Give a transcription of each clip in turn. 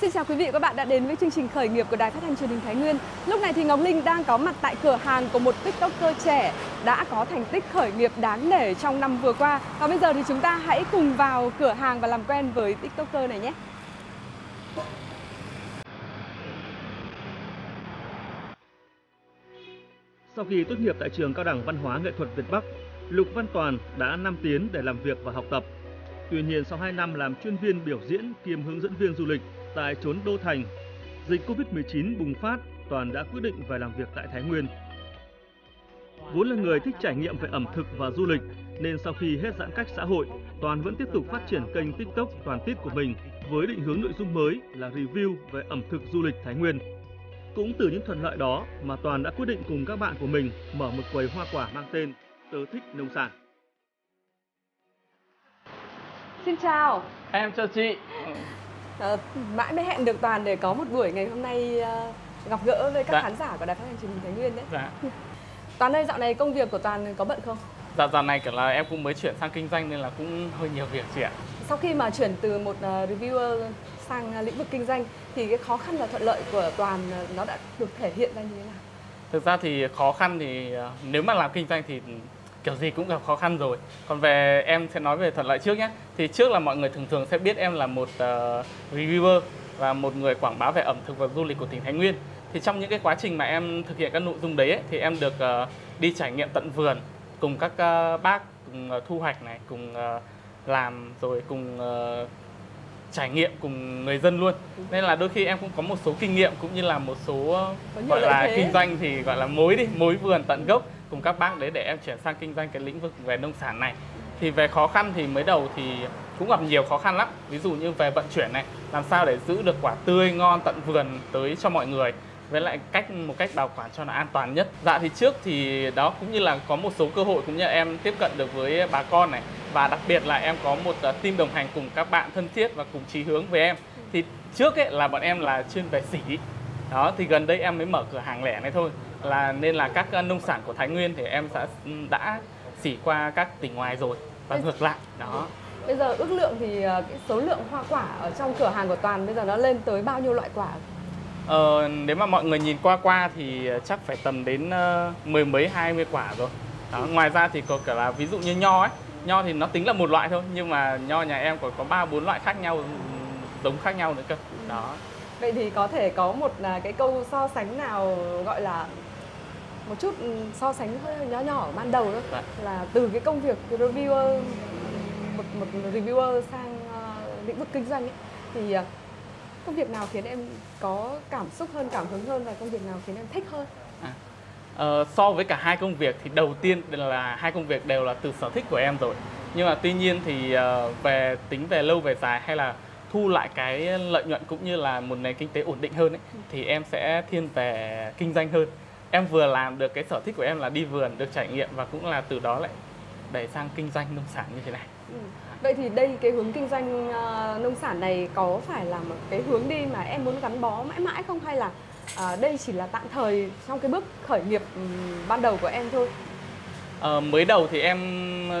Xin chào quý vị và các bạn đã đến với chương trình khởi nghiệp của Đài Phát thanh Truyền hình Thái Nguyên. Lúc này thì Ngọc Linh đang có mặt tại cửa hàng của một TikToker trẻ đã có thành tích khởi nghiệp đáng nể trong năm vừa qua. Và bây giờ thì chúng ta hãy cùng vào cửa hàng và làm quen với TikToker này nhé. Sau khi tốt nghiệp tại trường Cao đẳng Văn hóa Nghệ thuật Việt Bắc, Lục Văn Toàn đã năm tiến để làm việc và học tập. Tuy nhiên sau 2 năm làm chuyên viên biểu diễn kiêm hướng dẫn viên du lịch tại chốn Đô Thành, dịch Covid-19 bùng phát, Toàn đã quyết định về làm việc tại Thái Nguyên. Vốn là người thích trải nghiệm về ẩm thực và du lịch, nên sau khi hết giãn cách xã hội, Toàn vẫn tiếp tục phát triển kênh TikTok Toàn Tít của mình với định hướng nội dung mới là review về ẩm thực du lịch Thái Nguyên. Cũng từ những thuận lợi đó mà Toàn đã quyết định cùng các bạn của mình mở một quầy hoa quả mang tên Tớ thích nông sản. Xin chào. Em chào chị. À, mãi mới hẹn được Toàn để có một buổi ngày hôm nay uh, gặp gỡ với các Dạ. khán giả của Đài Phát thanh Truyền hình Thái Nguyên đấy. Dạ. Toàn ơi, dạo này công việc của Toàn có bận không? Dạ dạo này kiểu là em cũng mới chuyển sang kinh doanh nên là cũng hơi nhiều việc chị ạ. Sau khi mà chuyển từ một uh, reviewer sang lĩnh vực kinh doanh thì cái khó khăn và thuận lợi của Toàn nó đã được thể hiện ra như thế nào? Thực ra thì khó khăn thì ờ, nếu mà làm kinh doanh thì kiểu gì cũng gặp khó khăn rồi. Còn về em sẽ nói về thuận lợi trước nhé. Thì trước là mọi người thường thường sẽ biết em là một ờ, reviewer và một người quảng bá về ẩm thực và du lịch của tỉnh Thái Nguyên. Thì trong những cái quá trình mà em thực hiện các nội dung đấy ấy, thì em được ờ, đi trải nghiệm tận vườn cùng các ờ, bác cùng ờ, thu hoạch này, cùng ờ, làm rồi cùng ờ, trải nghiệm cùng người dân luôn nên là đôi khi em cũng có một số kinh nghiệm cũng như là một số nhiều gọi là thế. kinh doanh thì gọi là mối đi mối vườn tận gốc cùng các bác đấy để em chuyển sang kinh doanh cái lĩnh vực về nông sản này. Thì về khó khăn thì mới đầu thì cũng gặp nhiều khó khăn lắm. Ví dụ như về vận chuyển này, làm sao để giữ được quả tươi ngon tận vườn tới cho mọi người, với lại cách, một cách bảo quản cho nó an toàn nhất. Dạ thì trước thì đó, cũng như là có một số cơ hội cũng như em tiếp cận được với bà con này. Và đặc biệt là em có một ờ, team đồng hành cùng các bạn thân thiết và cùng chí hướng với em. Thì trước ấy là bọn em là chuyên về sỉ đó thì gần đây em mới mở cửa hàng lẻ này thôi là nên là các uh, nông sản của Thái Nguyên thì em sẽ đã xỉ qua các tỉnh ngoài rồi và ngược lại đó Bây giờ ước lượng thì uh, cái số lượng hoa quả ở trong cửa hàng của Toàn bây giờ nó lên tới bao nhiêu loại quả? Ờ, nếu mà mọi người nhìn qua qua thì chắc phải tầm đến ờ, mười mấy hai mươi quả rồi. Đó, ngoài ra thì có cả là ví dụ như nho ấy, nho thì nó tính là một loại thôi nhưng mà nho nhà em còn có ba bốn loại khác nhau ừm, giống khác nhau nữa cơ. Đó. Vậy thì có thể có một uh, cái câu so sánh nào gọi là một chút ừ, so sánh nhỏ nhỏ ở ban đầu thôi Dạ. là từ cái công việc reviewer một một reviewer sang uh, lĩnh vực kinh doanh ấy thì uh, công việc nào khiến em có cảm xúc hơn cảm hứng hơn và công việc nào khiến em thích hơn Ờ, so với cả hai công việc thì đầu tiên là hai công việc đều là từ sở thích của em rồi. Nhưng mà tuy nhiên thì ờ, về tính về lâu về dài hay là thu lại cái lợi nhuận cũng như là một nền kinh tế ổn định hơn ấy, thì em sẽ thiên về kinh doanh hơn. Em vừa làm được cái sở thích của em là đi vườn, được trải nghiệm và cũng là từ đó lại đẩy sang kinh doanh nông sản như thế này. Ừ. Vậy thì đây cái hướng kinh doanh uh, nông sản này có phải là một cái hướng đi mà em muốn gắn bó mãi mãi không hay là uh, đây chỉ là tạm thời trong cái bước khởi nghiệp ừm, ban đầu của em thôi? Ờ, mới đầu thì em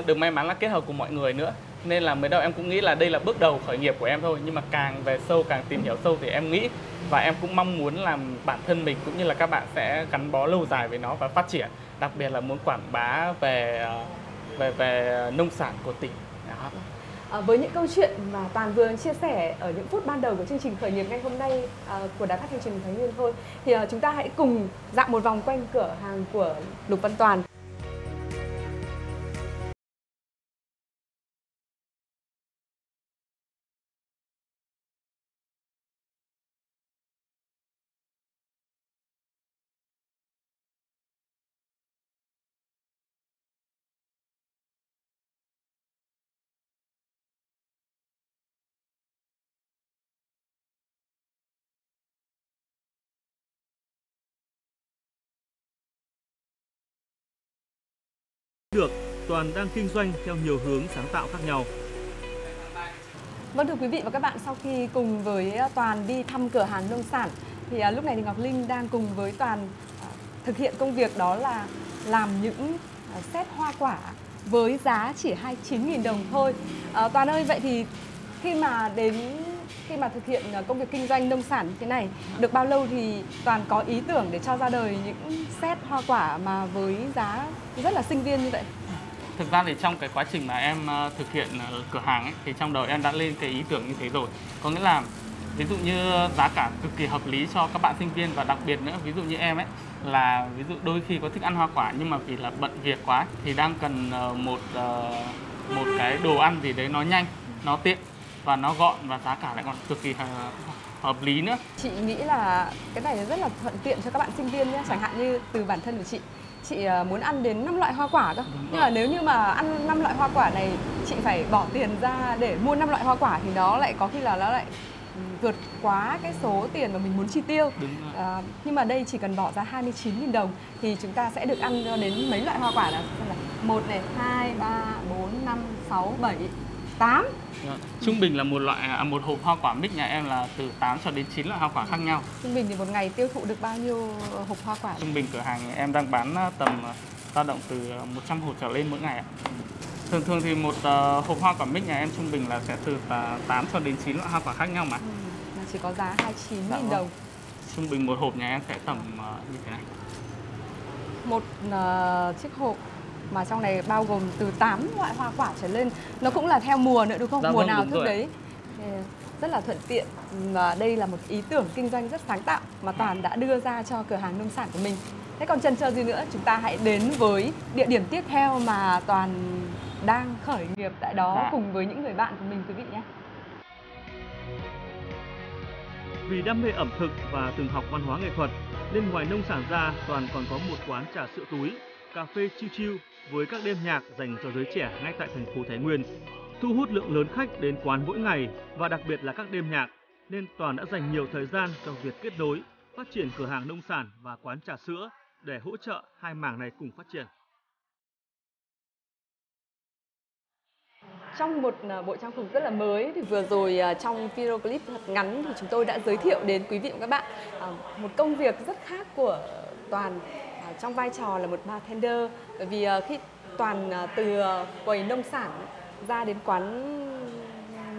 được may mắn là kết hợp cùng mọi người nữa nên là mới đầu em cũng nghĩ là đây là bước đầu khởi nghiệp của em thôi nhưng mà càng về sâu càng tìm hiểu sâu thì em nghĩ và em cũng mong muốn làm bản thân mình cũng như là các bạn sẽ gắn bó lâu dài với nó và phát triển đặc biệt là muốn quảng bá về ờ, về về nông sản của tỉnh đó. À, với những câu chuyện mà Toàn vừa chia sẻ ở những phút ban đầu của chương trình khởi nghiệp ngày hôm nay à, của Đài Phát thanh truyền hình Thái Nguyên thôi thì à, chúng ta hãy cùng dạo một vòng quanh cửa hàng của Lục Văn Toàn. Được, Toàn đang kinh doanh theo nhiều hướng sáng tạo khác nhau. Vâng thưa quý vị và các bạn, sau khi cùng với ờ, Toàn đi thăm cửa hàng nông sản thì ờ, lúc này thì Ngọc Linh đang cùng với Toàn ờ, thực hiện công việc đó là làm những à, set hoa quả với giá chỉ 29.000 đồng thôi. À, Toàn ơi, vậy thì khi mà đến khi mà thực hiện à, công việc kinh doanh nông sản như thế này được bao lâu thì toàn có ý tưởng để cho ra đời những set hoa quả mà với giá rất là sinh viên như vậy? Thực ra thì trong cái quá trình mà em à, thực hiện à, cửa hàng ấy, thì trong đầu em đã lên cái ý tưởng như thế rồi. Có nghĩa là ví dụ như giá cả cực kỳ hợp lý cho các bạn sinh viên và đặc biệt nữa ví dụ như em ấy là ví dụ đôi khi có thích ăn hoa quả nhưng mà vì là bận việc quá thì đang cần một một cái đồ ăn gì đấy nó nhanh nó tiện và nó gọn và giá cả lại còn cực kỳ hợp lý nữa. Chị nghĩ là cái này rất là thuận tiện cho các bạn sinh viên nhé. Chẳng hạn như từ bản thân của chị chị ờ, muốn ăn đến 5 loại hoa quả cơ. Nhưng mà nếu như mà ăn 5 loại hoa quả này chị phải bỏ tiền ra để mua 5 loại hoa quả thì nó lại có khi là nó lại vượt quá cái số tiền mà mình muốn chi tiêu. À, nhưng mà đây chỉ cần bỏ ra 29.000 đồng thì chúng ta sẽ được ăn đến mấy loại hoa quả là một này hai ba bốn năm sáu bảy 8 dạ. Trung bình là một loại à, một hộp hoa quả mix nhà em là từ 8 cho đến 9 loại hoa quả khác nhau. Trung bình thì một ngày tiêu thụ được bao nhiêu hộp hoa quả? Trung bình cửa hàng em đang bán à, tầm à, dao động từ 100 hộp trở lên mỗi ngày ạ. Thường thường thì một uh, hộp hoa quả mix nhà em trung bình là sẽ từ uh, 8 cho đến 9 loại hoa quả khác nhau mà. Ừ, chỉ có giá 29 dạ, nghìn vâng. đồng. Trung bình một hộp nhà em sẽ tầm uh, như thế này. Một uh, chiếc hộp mà trong này bao gồm từ 8 loại hoa quả trở lên. Nó cũng là theo mùa nữa đúng không? Dạ, mùa vâng, nào thức đấy. Rất là thuận tiện. Và đây là một ý tưởng kinh doanh rất sáng tạo mà toàn đã đưa ra cho cửa hàng nông sản của mình. Thế còn chân chờ gì nữa? Chúng ta hãy đến với địa điểm tiếp theo mà toàn đang khởi nghiệp tại đó à. cùng với những người bạn của mình quý vị nhé. Vì đam mê ẩm thực và từng học văn hóa nghệ thuật nên ngoài nông sản ra toàn còn có một quán trà sữa túi cà phê chill chill với các đêm nhạc dành cho giới trẻ ngay tại thành phố Thái Nguyên, thu hút lượng lớn khách đến quán mỗi ngày và đặc biệt là các đêm nhạc, nên Toàn đã dành nhiều thời gian cho việc kết nối, phát triển cửa hàng nông sản và quán trà sữa để hỗ trợ hai mảng này cùng phát triển. Trong một à, bộ trang phục rất là mới thì vừa rồi à, trong video clip thật ngắn thì chúng tôi đã giới thiệu đến quý vị và các bạn à, một công việc rất khác của Toàn trong vai trò là một bartender. Bởi vì ờ, khi toàn ờ, từ ờ, quầy nông sản ra đến quán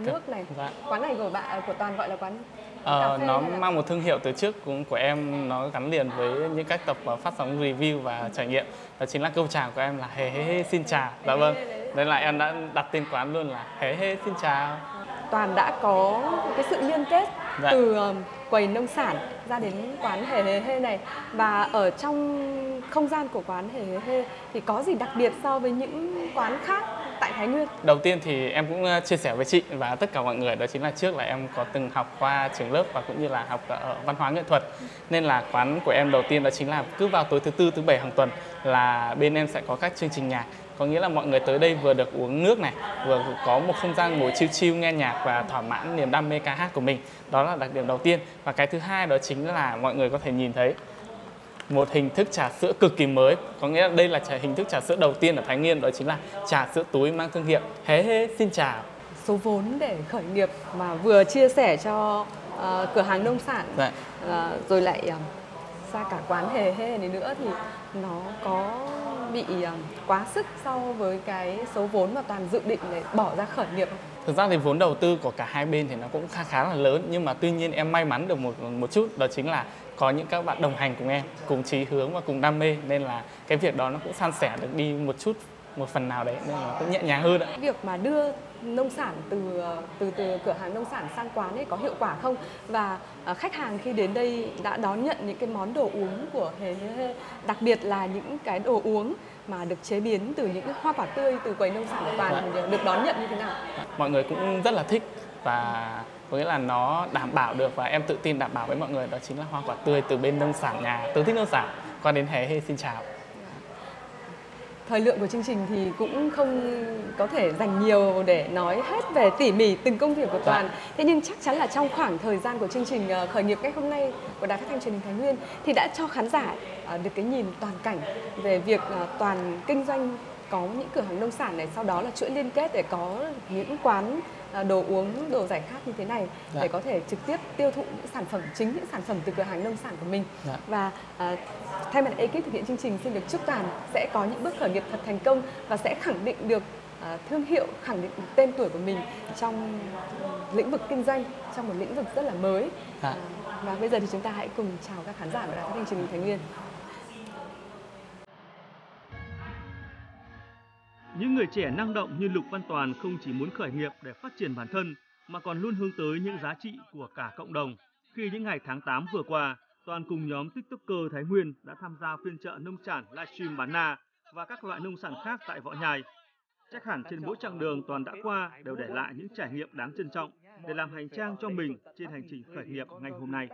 nước này dạ. quán này của bạn của toàn gọi là quán Ờ, nó mang một thương hiệu từ trước cũng của em nó gắn liền với những các tập phát sóng review và trải nghiệm. Đó chính là câu chào của em là hề hê hê xin chào. Dạ vâng. nên là em đã đặt tên quán luôn là hề hê xin chào. Toàn đã có cái sự liên kết dạ. từ quầy nông sản ra đến quán hề hề hê này. Và ở trong không gian của quán hề hề hê thì có gì đặc biệt so với những quán khác tại Thái Nguyên? Đầu tiên thì em cũng ờ, chia sẻ với chị và tất cả mọi người đó chính là trước là em có từng học qua trường lớp và cũng như là học ở văn hóa nghệ thuật. Nên là quán của em đầu tiên đó chính là cứ vào tối thứ tư, thứ bảy hàng tuần là bên em sẽ có các chương trình nhạc có nghĩa là mọi người tới đây vừa được uống nước này vừa có một không gian ngồi chill chill nghe nhạc và thỏa mãn niềm đam mê ca hát của mình. Đó là đặc điểm đầu tiên. Và cái thứ hai đó chính là mọi người có thể nhìn thấy một hình thức trà sữa cực kỳ mới. Có nghĩa là đây là trà hình thức trà sữa đầu tiên ở Thái Nguyên đó chính là trà sữa túi mang thương hiệu Hế Hế xin chào. Số vốn để khởi nghiệp mà vừa chia sẻ cho uh, cửa hàng nông sản. Uh, rồi lại uh, ra cả quán hề hê này nữa thì nó có bị ờ, quá sức so với cái số vốn mà toàn dự định để bỏ ra khởi nghiệp? Thực ra thì vốn đầu tư của cả hai bên thì nó cũng khá khá là lớn, nhưng mà tuy nhiên em may mắn được một một chút, đó chính là có những các bạn đồng hành cùng em, cùng chí hướng và cùng đam mê, nên là cái việc đó nó cũng san sẻ được đi một chút một phần nào đấy nên là cũng nhẹ nhàng hơn ạ. Việc mà đưa nông sản từ từ từ cửa hàng nông sản sang quán ấy có hiệu quả không và uh, khách hàng khi đến đây đã đón nhận những cái món đồ uống của hề đặc biệt là những cái đồ uống mà được chế biến từ những hoa quả tươi từ quầy nông sản của toàn dạ. được đón nhận như thế nào? Mọi người cũng rất là thích và có nghĩa là nó đảm bảo được và em tự tin đảm bảo với mọi người đó chính là hoa quả tươi từ bên nông sản nhà tớ thích nông sản qua đến hè hê xin chào thời lượng của chương trình thì cũng không có thể dành nhiều để nói hết về tỉ mỉ từng công việc của dạ. toàn thế nhưng chắc chắn là trong khoảng thời gian của chương trình ờ, khởi nghiệp ngày hôm nay của đài phát thanh truyền hình thái nguyên thì đã cho khán giả ờ, được cái nhìn toàn cảnh về việc ờ, toàn kinh doanh có những cửa hàng nông sản này sau đó là chuỗi liên kết để có những quán đồ uống đồ giải khát như thế này dạ. để có thể trực tiếp tiêu thụ những sản phẩm chính những sản phẩm từ cửa hàng nông sản của mình dạ. và à, thay mặt ekip thực hiện chương trình xin được chúc toàn sẽ có những bước khởi nghiệp thật thành công và sẽ khẳng định được à, thương hiệu khẳng định tên tuổi của mình trong lĩnh vực kinh doanh trong một lĩnh vực rất là mới Dạ. à, và bây giờ thì chúng ta hãy cùng chào các khán giả của đài phát thanh truyền hình Thái Nguyên Những người trẻ năng động như Lục Văn Toàn không chỉ muốn khởi nghiệp để phát triển bản thân mà còn luôn hướng tới những giá trị của cả cộng đồng. Khi những ngày tháng 8 vừa qua, Toàn cùng nhóm TikToker Thái Nguyên đã tham gia phiên chợ nông sản livestream bán na và các loại nông sản khác tại Võ Nhai. Chắc hẳn trên mỗi chặng đường Toàn đã qua đều để lại những trải nghiệm đáng trân trọng để làm hành trang cho mình trên hành trình khởi nghiệp ngày hôm nay.